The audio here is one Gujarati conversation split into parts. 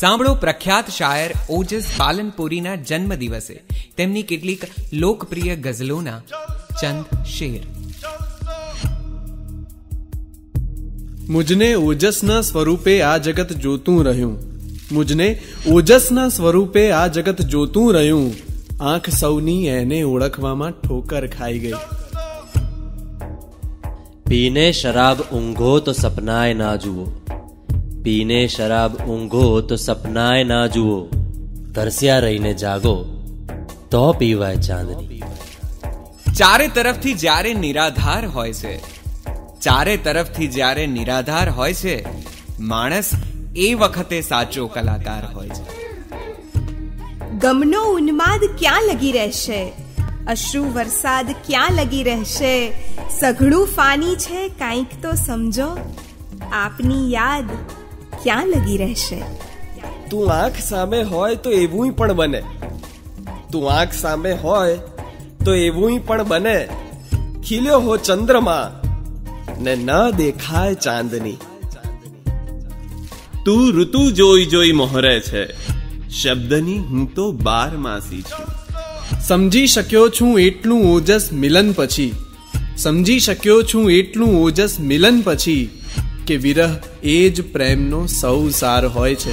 સાંભળો પ્રખ્યાત શાયર ઓજસ પાલનપુરીના જન્મ દિવસે તેમની કેટલીક લોકપ્રિય ગઝલોના ચંદ શેર. મુજને ઓજસના સ્વરૂપે આ જગત જોતું રહ્યું. મુજને ઓજસના સ્વરૂપે આ જગત જોતું રહ્યું. આંખ સૌની એને ઓળખવામાં ઠોકર ખાઈ ગઈ. પીને શરાબ ઊંઘો તો સપનાય ના જુઓ. પીને શરાબ ઊંઘો તો સપનાય ના જુઓ. તરસ્યા રહીને જાગો તો પીવાય ચાંદની. ચારે તરફથી જ્યારે નિરાધાર હોય છે ચારે તરફથી જ્યારે નિરાધાર હોય છે માણસ એ વખતે સાચો કલાકાર હોય છે. ગમનો ઉન્માદ ક્યાં લગી રહેશે? અશ્રુ વરસાદ ક્યાં લગી રહેશે? સઘળું ફાની છે કાંઈક તો સમજો. આપની યાદ ક્યાં લગી રહેશે? તું આંખ સામે હોય તો એવું પણ બને. તું આંખ સામે હોય તો એવું પણ બને. ખીલ્યો હો ચંદ્રમા ને ન દેખાય ચાંદની. તું ઋતુ જોઈ જોઈ મોહરે છે. શબ્દની હું તો બાર માસી છું. સમજી શક્યો છું એટલું ઓજસ મિલન પછી. સમજી શક્યો છું એટલું ઓજસ મિલન પછી. કે વિરહ એ જ પ્રેમનો સૌ સાર હોય છે.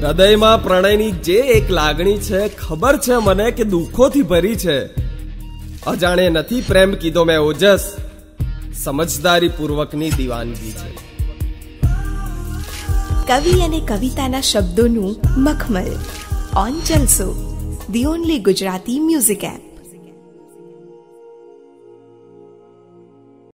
હૃદયમાં પ્રણયની જે એક લાગણી છે, ખબર છે મને કે દુઃખોથી ભરી છે. અજાણે નથી પ્રેમ કીધો મેં ઓજસ. સમજદારી પૂર્વકની દીવાનગી છે. કવિ અને કવિતાના શબ્દોનું મખમલ. On Jalso the only Gujarati music app